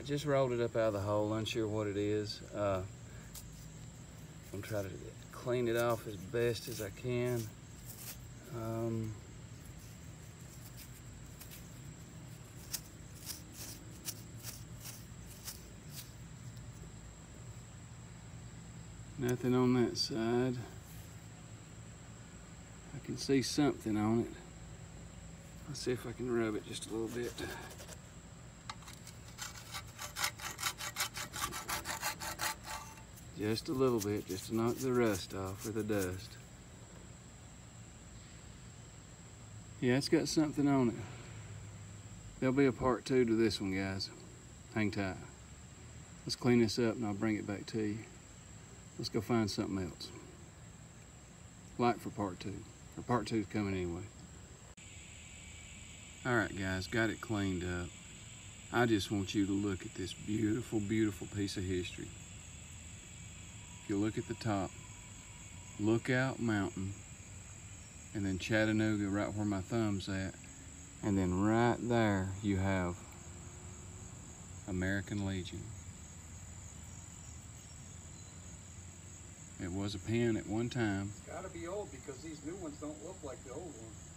right, just rolled it up out of the hole, unsure what it is. Uh, I'm trying to clean it off as best as I can. Um, nothing on that side. I can see something on it. Let's see if I can rub it just a little bit. Just a little bit, just to knock the rust off or the dust. Yeah, it's got something on it. There'll be a part two to this one, guys. Hang tight. Let's clean this up and I'll bring it back to you. Let's go find something else. Like for part two. Or part two's coming anyway. All right, guys, got it cleaned up. I just want you to look at this beautiful, beautiful piece of history. You look at the top, Lookout Mountain, and then Chattanooga right where my thumb's at, and then right there you have American Legion. It was a pen at one time. It's gotta be old because these new ones don't look like the old ones.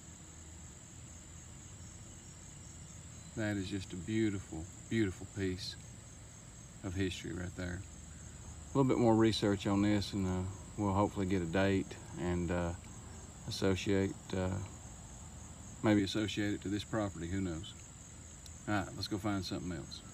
That is just a beautiful, beautiful piece of history right there. A little bit more research on this and uh, we'll hopefully get a date and uh, associate, uh, maybe associate it to this property, who knows. All right, let's go find something else.